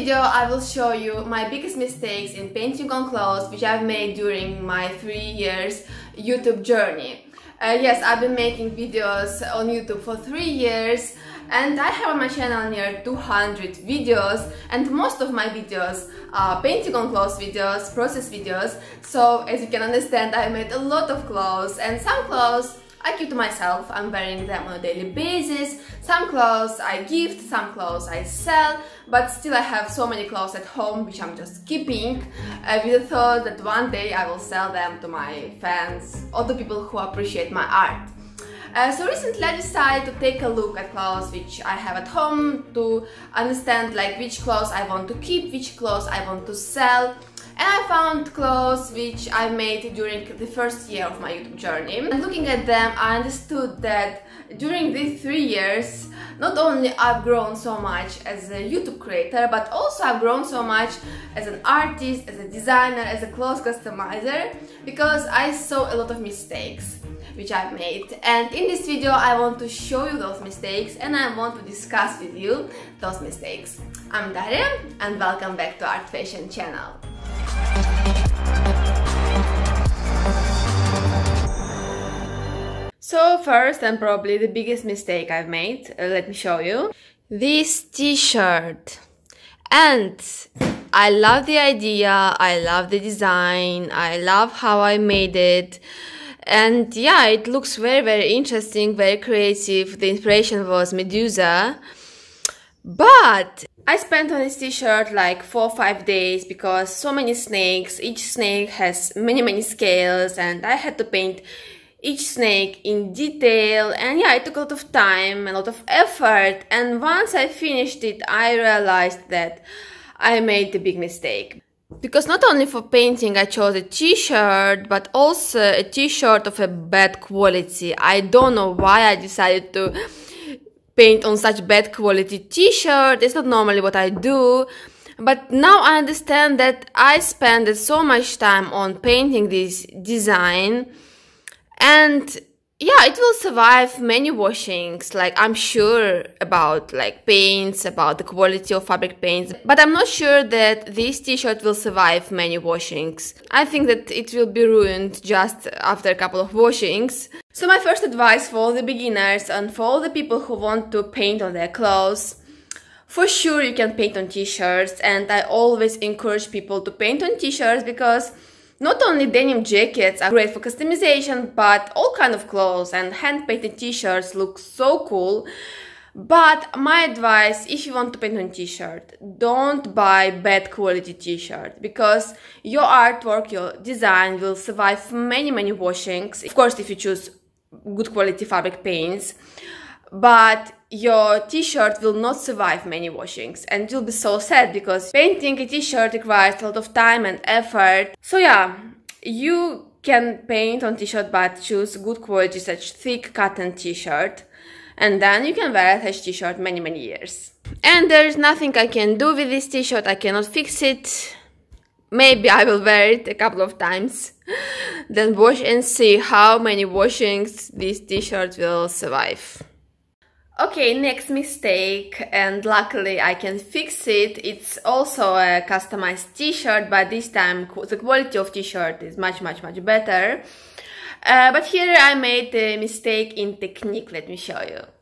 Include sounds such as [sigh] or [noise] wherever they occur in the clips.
video I will show you my biggest mistakes in painting on clothes which I've made during my three years YouTube journey. Uh, yes, I've been making videos on YouTube for three years and I have on my channel near 200 videos and most of my videos are painting on clothes videos, process videos so as you can understand I made a lot of clothes and some clothes I keep to myself, I'm wearing them on a daily basis. Some clothes I gift, some clothes I sell, but still I have so many clothes at home which I'm just keeping uh, with the thought that one day I will sell them to my fans or to people who appreciate my art. Uh, so recently I decided to take a look at clothes which I have at home to understand like which clothes I want to keep, which clothes I want to sell and I found clothes which I made during the first year of my YouTube journey. And looking at them, I understood that during these three years, not only I've grown so much as a YouTube creator, but also I've grown so much as an artist, as a designer, as a clothes customizer, because I saw a lot of mistakes which I've made and in this video I want to show you those mistakes and I want to discuss with you those mistakes. I'm Daria and welcome back to Art Fashion channel. So first and probably the biggest mistake I've made, uh, let me show you. This t-shirt. And I love the idea, I love the design, I love how I made it. And yeah, it looks very, very interesting, very creative. The inspiration was Medusa. But I spent on this t-shirt like 4 or 5 days because so many snakes, each snake has many many scales and I had to paint each snake in detail. And yeah it took a lot of time a lot of effort. And once I finished it I realized that I made a big mistake. Because not only for painting I chose a t-shirt but also a t-shirt of a bad quality. I don't know why I decided to paint on such bad quality t-shirt. It's not normally what I do. But now I understand that I spent so much time on painting this design and yeah, it will survive many washings. Like I'm sure about like paints, about the quality of fabric paints, but I'm not sure that this t-shirt will survive many washings. I think that it will be ruined just after a couple of washings. So my first advice for all the beginners and for all the people who want to paint on their clothes, for sure you can paint on t-shirts and I always encourage people to paint on t-shirts because not only denim jackets are great for customization, but all kind of clothes and hand-painted t-shirts look so cool. But my advice, if you want to paint on t-shirt, don't buy bad quality t-shirt because your artwork, your design will survive many, many washings. Of course, if you choose good quality fabric paints but your t-shirt will not survive many washings and you'll be so sad because painting a t-shirt requires a lot of time and effort. So yeah you can paint on t-shirt but choose good quality such thick cotton t-shirt and then you can wear a t-shirt many many years. And there is nothing I can do with this t-shirt I cannot fix it. Maybe I will wear it a couple of times [laughs] then wash and see how many washings this t-shirt will survive. Okay, next mistake, and luckily I can fix it. It's also a customized t-shirt, but this time the quality of t-shirt is much, much, much better. Uh, but here I made a mistake in technique, let me show you.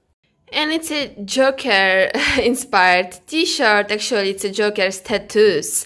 And it's a Joker [laughs] inspired t-shirt, actually it's a Joker's tattoos.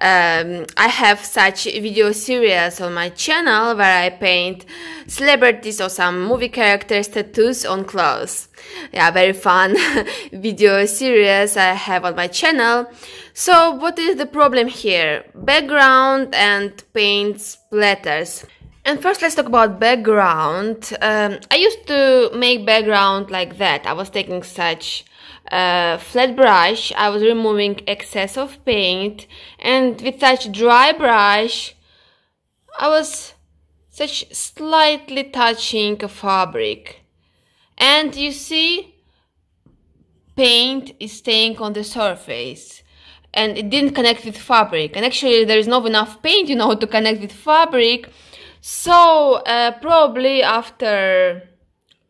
Um, I have such video series on my channel where I paint celebrities or some movie characters tattoos on clothes. Yeah, very fun [laughs] video series I have on my channel. So what is the problem here? Background and paint splatters. And first let's talk about background. Um, I used to make background like that. I was taking such uh, flat brush, I was removing excess of paint. And with such dry brush I was such slightly touching a fabric. And you see paint is staying on the surface. And it didn't connect with fabric. And actually there is not enough paint you know to connect with fabric so uh, probably after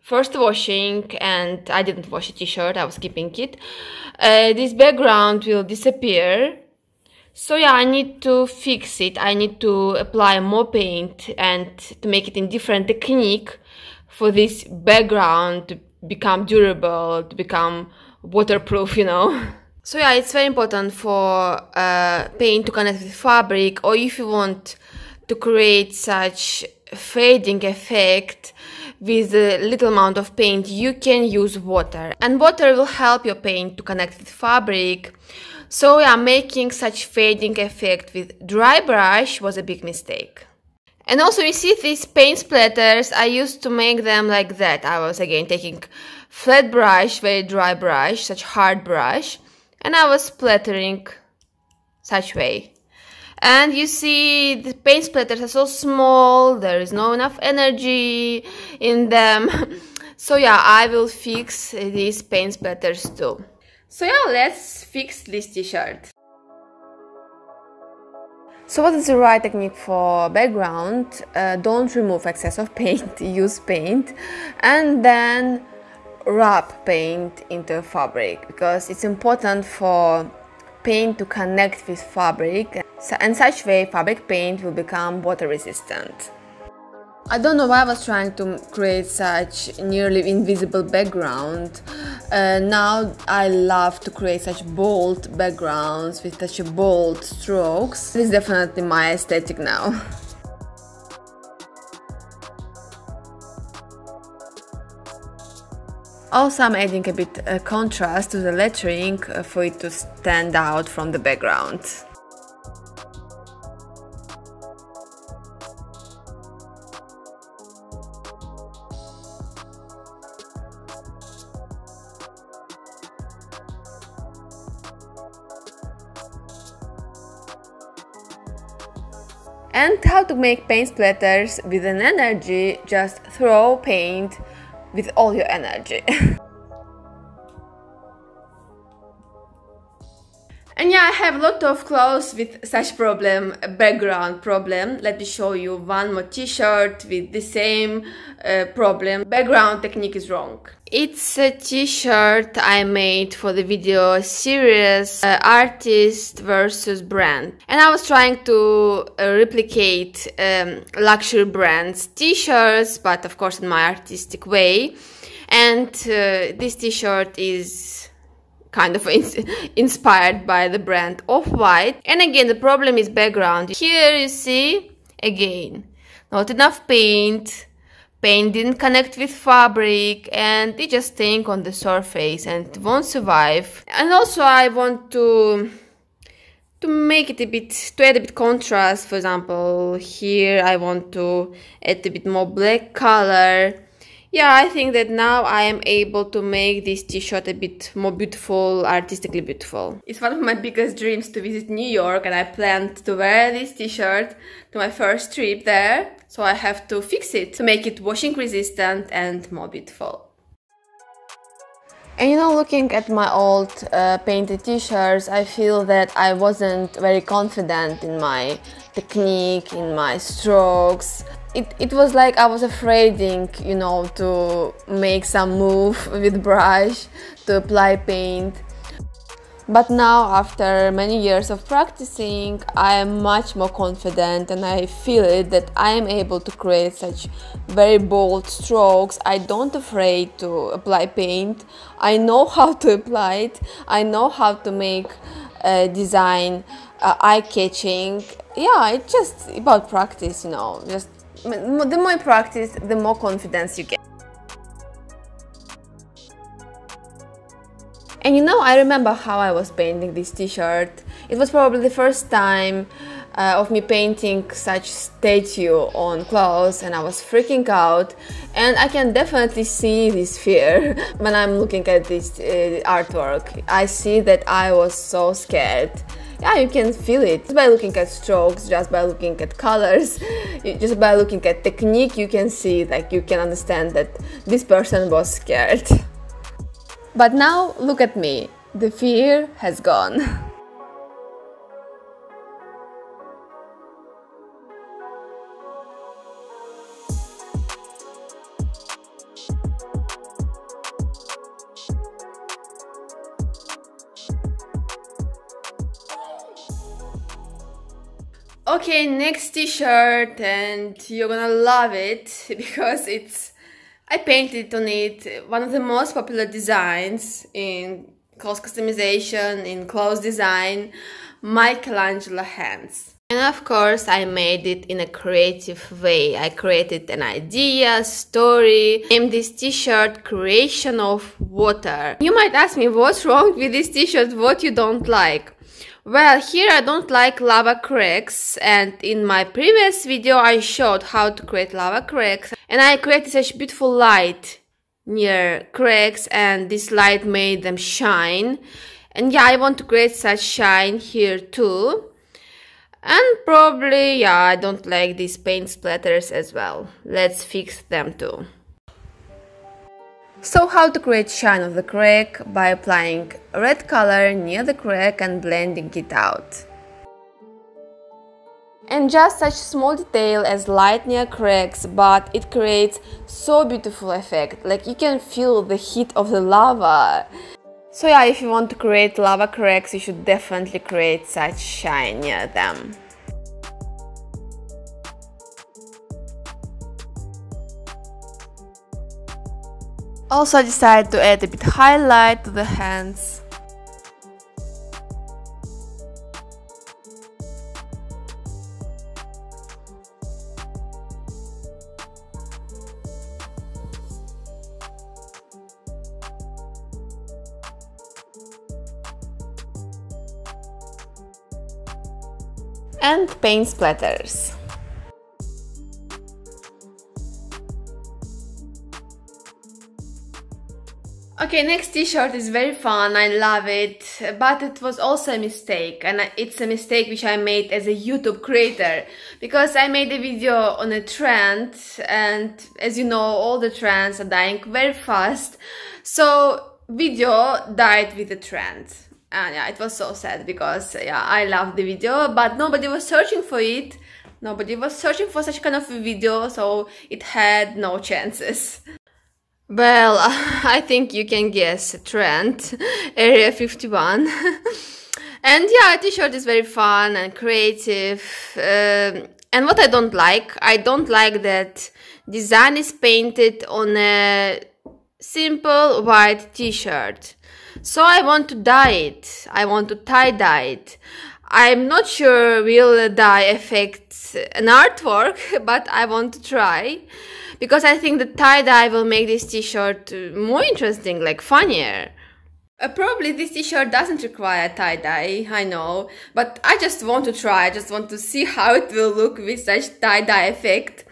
first washing and I didn't wash a t-shirt, I was keeping it, uh, this background will disappear. So yeah, I need to fix it. I need to apply more paint and to make it in different technique for this background to become durable, to become waterproof, you know. [laughs] So yeah, it's very important for uh, paint to connect with fabric or if you want to create such fading effect with a little amount of paint you can use water. And water will help your paint to connect with fabric. So yeah making such fading effect with dry brush was a big mistake. And also you see these paint splatters i used to make them like that. I was again taking flat brush very dry brush such hard brush and i was splattering such way and you see the paint splatters are so small there is no enough energy in them. [laughs] So yeah i will fix these paint splatters too. So yeah let's fix this t-shirt. So what is the right technique for background? Uh, don't remove excess of paint [laughs] use paint. And then wrap paint into fabric because it's important for paint to connect with fabric and such way fabric paint will become water resistant. I don't know why I was trying to create such nearly invisible background. Uh, now I love to create such bold backgrounds with such bold strokes. This is definitely my aesthetic now. [laughs] Also I'm adding a bit uh, contrast to the lettering uh, for it to stand out from the background. And how to make paint splatters with an energy, just throw paint with all your energy. [laughs] And yeah, I have a lot of clothes with such problem, background problem. Let me show you one more t-shirt with the same uh, problem. Background technique is wrong. It's a t-shirt I made for the video series uh, artist versus brand. And I was trying to uh, replicate um, luxury brands t-shirts, but of course in my artistic way. And uh, this t-shirt is kind of inspired by the brand Off-White. And again, the problem is background. Here you see, again, not enough paint, paint didn't connect with fabric and it just staying on the surface and won't survive. And also I want to to make it a bit to add a bit contrast for example here I want to add a bit more black color yeah, I think that now I am able to make this t-shirt a bit more beautiful, artistically beautiful. It's one of my biggest dreams to visit New York and I planned to wear this t-shirt to my first trip there. So I have to fix it to make it washing resistant and more beautiful. And you know, looking at my old uh, painted t-shirts, I feel that I wasn't very confident in my technique, in my strokes it, it was like I was afraid, you know, to make some move [laughs] with brush, to apply paint. But now, after many years of practicing, I am much more confident and I feel it that I am able to create such very bold strokes. I don't afraid to apply paint. I know [laughs] how to apply it. I know how to make a design uh, eye-catching. Yeah, it's just about practice, you know, just the more you practice, the more confidence you get. And you know, I remember how I was painting this t-shirt. It was probably the first time uh, of me painting such statue on clothes and I was freaking out and I can definitely see this fear [laughs] when I'm looking at this uh, artwork. I see that I was so scared yeah, you can feel it just by looking at strokes, just by looking at colors, [laughs] just by looking at technique, you can see, like, you can understand that this person was scared. [laughs] But now, look at me. The fear has gone. [laughs] Next t-shirt and you're gonna love it [laughs] because it's I painted on it one of the most popular designs in clothes customization, in clothes design, Michelangelo hands. And of course, I made it in a creative way. I created an idea, story, named this t-shirt Creation of Water. You might ask me what's wrong with this t-shirt, what you don't like. Well, here I don't like lava cracks and in my previous video I showed how to create lava cracks and I created such beautiful light near cracks and this light made them shine. And yeah I want to create such shine here too. And probably yeah I don't like these paint splatters as well. Let's fix them too so how to create shine of the crack by applying red color near the crack and blending it out. And just such small detail as light near cracks, but it creates so beautiful effect, like you can feel the heat of the lava. So yeah, if you want to create lava cracks, you should definitely create such shine near them. Also I decided to add a bit highlight to the hands. and paint splatters. Okay, next t-shirt is very fun, I love it, but it was also a mistake and it's a mistake which I made as a YouTube creator. Because I made a video on a trend and as you know all the trends are dying very fast. So video died with the trend. And yeah it was so sad because yeah I loved the video but nobody was searching for it. Nobody was searching for such kind of video so it had no chances [laughs] well, [laughs] I think you can guess trend, [laughs] Area 51. [laughs] and yeah, t-shirt is very fun and creative. Uh, and what I don't like, I don't like that design is painted on a simple white t-shirt. So I want to dye it. I want to tie-dye it. I'm not sure will dye affect an artwork, but I want to try because I think the tie-dye will make this t-shirt more interesting, like funnier. Uh, probably this t-shirt doesn't require tie-dye, I know, but I just want to try, I just want to see [laughs] how it will look with such tie-dye effect.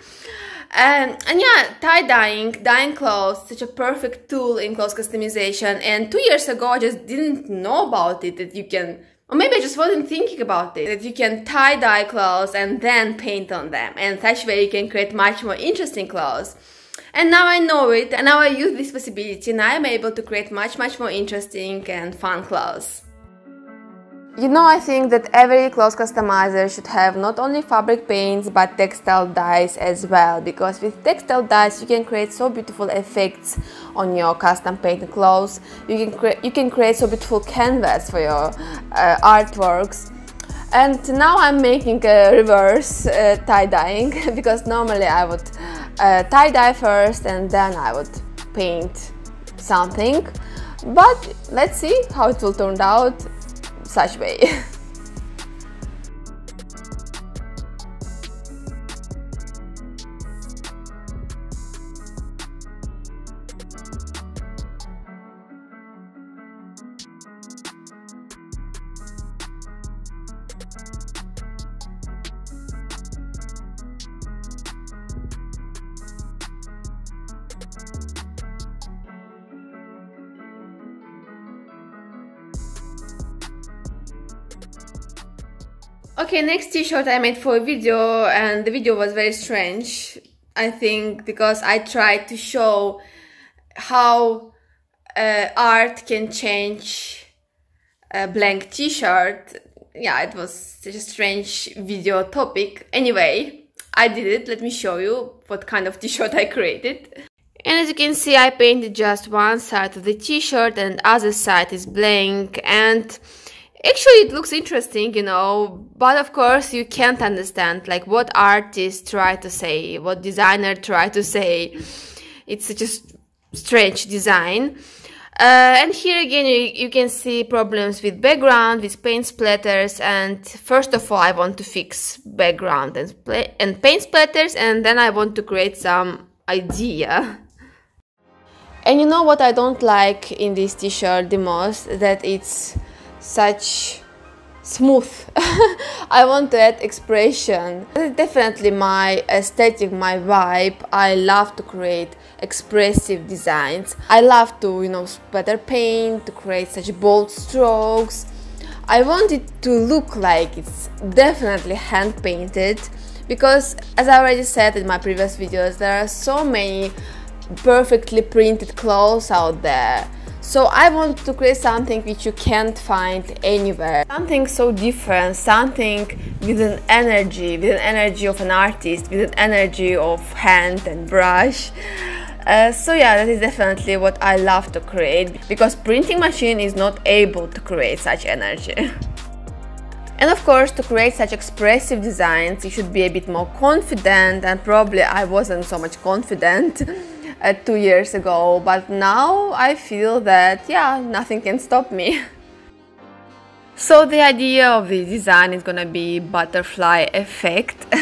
Um, and yeah, tie-dyeing, dyeing clothes, such a perfect tool in clothes customization. And two years ago, I just didn't know about it, that you can or maybe I just wasn't thinking about it, that you can tie-dye clothes and then paint on them. And such way you can create much more interesting clothes. And now I know it, and now I use this possibility, and I am able to create much, much more interesting and fun clothes. You know, I think that every clothes customizer should have not only fabric paints but textile dyes as well because with textile dyes you can create so beautiful effects on your custom painted clothes. You can create you can create so beautiful canvas for your uh, artworks. And now I'm making a reverse uh, tie-dyeing [laughs] because normally I would uh, tie-dye first and then I would paint something. But let's see how it will turn out such way. [laughs] Okay, next t-shirt I made for a video and the video was very strange. I think because I tried to show how uh, art can change a blank t-shirt. Yeah, it was such a strange video topic. Anyway, I did it. Let me show you what kind of t-shirt I created. And as you can see, I painted just one side of the t-shirt and other side is blank and Actually, it looks interesting, you know, but of course you can't understand like what artist try to say, what designer try to say. It's such a strange design. Uh, and here again you, you, can see problems with background, with paint splatters and first of all I want to fix background and, and paint splatters and then I want to create some idea. [laughs] And you know what I don't like in this t-shirt the most? That it's such smooth. [laughs] I want that expression. Definitely my aesthetic, my vibe. I love to create expressive designs. I love to, you know, splatter paint, to create such bold strokes. I want it to look like it's definitely hand painted because as I already said in my previous videos, there are so many perfectly printed clothes out there so I want to create something which you can't find anywhere. Something so different, something with an energy, with an energy of an artist, with an energy of hand and brush. Uh, so yeah, that is definitely what I love to create because printing machine is not able to create such energy. [laughs] And of course, to create such expressive designs, you should be a bit more confident and probably I wasn't so much confident [laughs] uh, two years ago, but now I feel that, yeah, nothing can stop me. [laughs] so the idea of the design is gonna be butterfly effect. [laughs]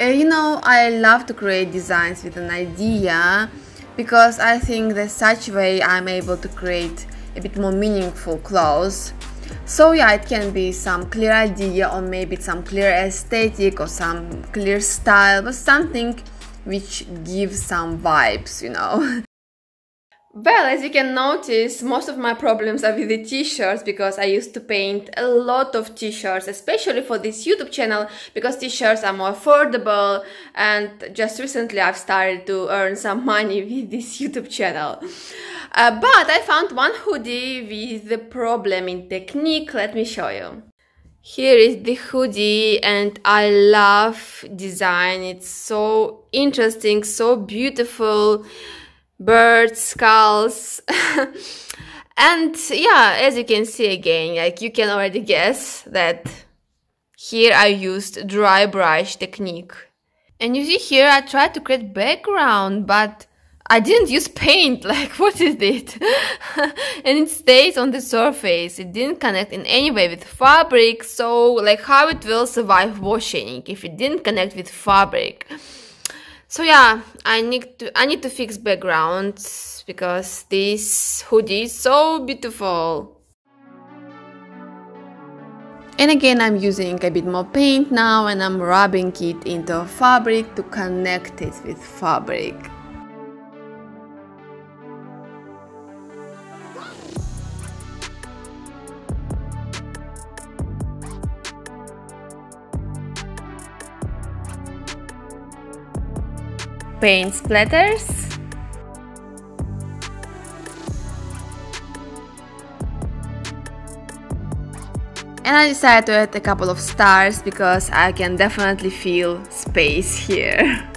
uh, you know, I love to create designs with an idea because I think that such way I'm able to create a bit more meaningful clothes. So yeah, it can be some clear idea or maybe some clear aesthetic or some clear style, but something which gives some vibes, you know. [laughs] Well, as you can notice, most of my problems are with the t-shirts because I used to paint a lot of t-shirts, especially for this YouTube channel because t-shirts are more affordable and just recently I've started to earn some [laughs] money with this YouTube channel. Uh, but I found one hoodie with the problem in technique, let me show you. Here is the hoodie and I love design. It's so interesting, so beautiful. Birds, skulls. [laughs] and yeah, as you can see again, like you can already guess that here I used dry brush technique. And you see here I tried to create background, but I didn't use paint, [laughs] like what is it? [laughs] and it stays on the surface, it didn't connect in any way with fabric, so like how it will survive washing if it didn't connect with fabric. So yeah, I need to I need to fix backgrounds because this hoodie is so beautiful. And again, I'm using a bit more paint now and I'm rubbing it into fabric to connect it with fabric. Paint splatters and I decided to add a couple of stars because I can definitely feel space here. [laughs]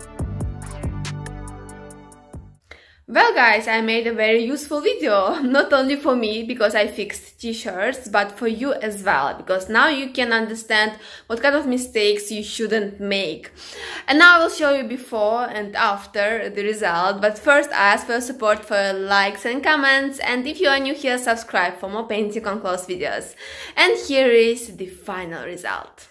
Well guys, I made a very useful video, [laughs] not only for me because I fixed t-shirts, but for you as well, because now you can understand what kind of mistakes you shouldn't make. And now I will show you before and after the result, but first I ask for your support for likes and comments, and if you are new here, subscribe for more painting on clothes videos. And here is the final result.